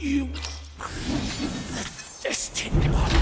master spoke you. The destined one.